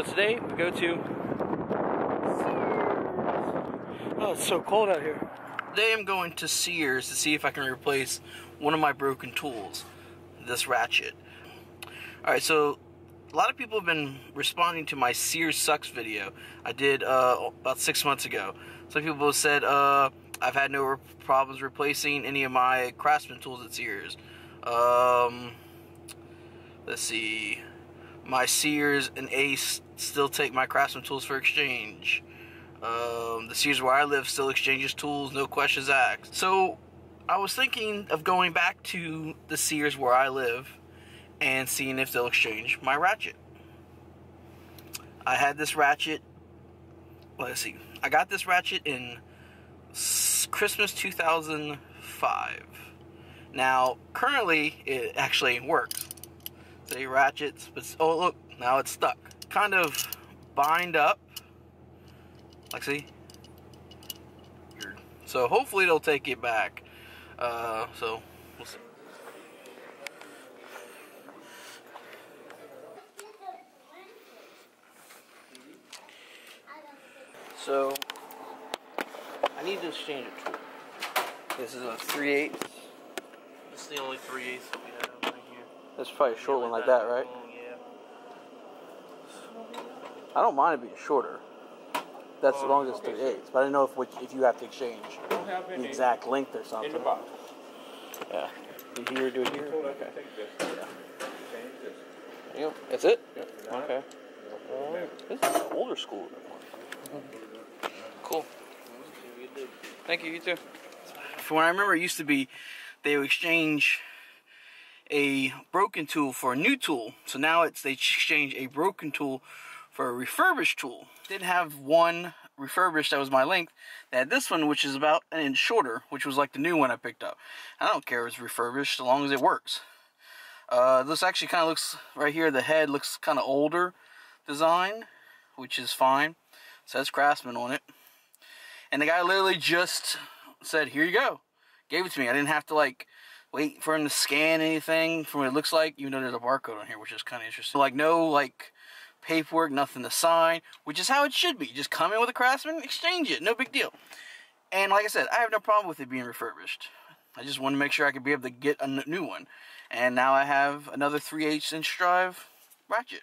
So today we go to. Oh, it's so cold out here. Today I'm going to Sears to see if I can replace one of my broken tools, this ratchet. Alright, so a lot of people have been responding to my Sears Sucks video I did uh, about six months ago. Some people have said uh, I've had no problems replacing any of my Craftsman tools at Sears. Um, let's see my Sears and Ace still take my Craftsman tools for exchange. Um, the Sears where I live still exchanges tools, no questions asked. So I was thinking of going back to the Sears where I live and seeing if they'll exchange my ratchet. I had this ratchet, let's see, I got this ratchet in Christmas 2005. Now, currently, it actually works say ratchets, but oh look, now it's stuck. Kind of bind up. Like see? So hopefully they'll take it back. Uh, so we'll see. So I need to exchange a tool. This is a 3 8 This is the only 3 8 that we have. That's probably a short one like that, right? yeah. I don't mind it being shorter. That's as long as it's three eighths. But I didn't know if which, if you have to exchange the exact length or something. In the box. Yeah. Do here, do it here. Okay. Yeah. Change this. Yep. That's it. Yep. Okay. This is an older school. Cool. Thank you. You too. From what I remember, it used to be they would exchange a broken tool for a new tool. So now it's they exchange a broken tool for a refurbished tool. Didn't have one refurbished that was my length. They had this one which is about an inch shorter, which was like the new one I picked up. I don't care if it's refurbished as long as it works. Uh, this actually kind of looks right here. The head looks kind of older design, which is fine. It says Craftsman on it, and the guy literally just said, "Here you go." Gave it to me. I didn't have to like wait for him to scan anything from what it looks like, even though there's a barcode on here, which is kind of interesting. Like, no, like, paperwork, nothing to sign, which is how it should be. Just come in with a craftsman, exchange it, no big deal. And like I said, I have no problem with it being refurbished. I just wanted to make sure I could be able to get a new one. And now I have another 3 8 inch drive ratchet.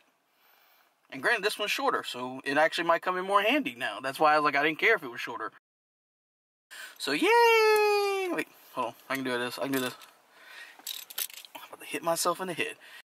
And granted, this one's shorter, so it actually might come in more handy now. That's why I was like, I didn't care if it was shorter. So, yay! Wait, hold on. I can do this. I can do this hit myself in the head.